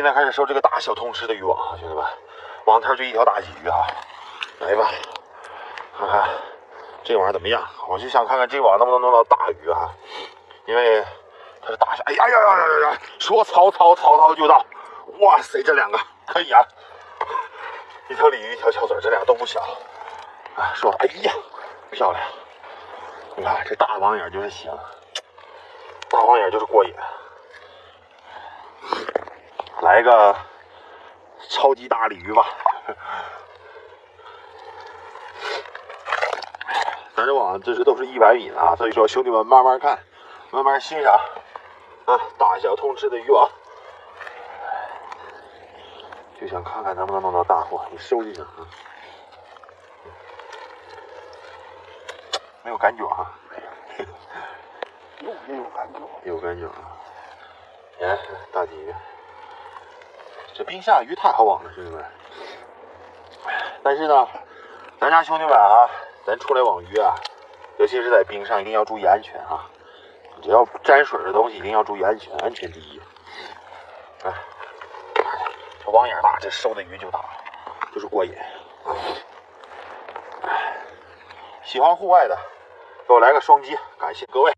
现在开始收这个大小通吃的渔网啊，兄弟们，网头就一条大鲫鱼啊，来吧，看看这玩意儿怎么样？我就想看看这网能不能弄到大鱼啊，因为它是大小。哎呀呀呀呀呀！说曹操，曹操就到。哇塞，这两个可以啊，一条鲤鱼，一条翘嘴，这俩都不小。啊，说，哎呀，漂亮！你看这大网眼就是行，大网眼就是过瘾。来个超级大鲤鱼吧！咱这网这是都是一百米的啊，所以说兄弟们慢慢看，慢慢欣赏啊，大小通吃的渔网。就想看看能不能弄到大货，你收一下啊！没有感觉哈，有也有感觉，有感觉啊！哎，大鲫鱼，这冰下鱼太好网了，兄弟们。但是呢，咱家兄弟们啊，咱出来网鱼啊，尤其是在冰上，一定要注意安全啊！只要沾水的东西，一定要注意安全，安全第一。哎。这网眼大，这收的鱼就大，就是过瘾。喜欢户外的，给我来个双击，感谢各位。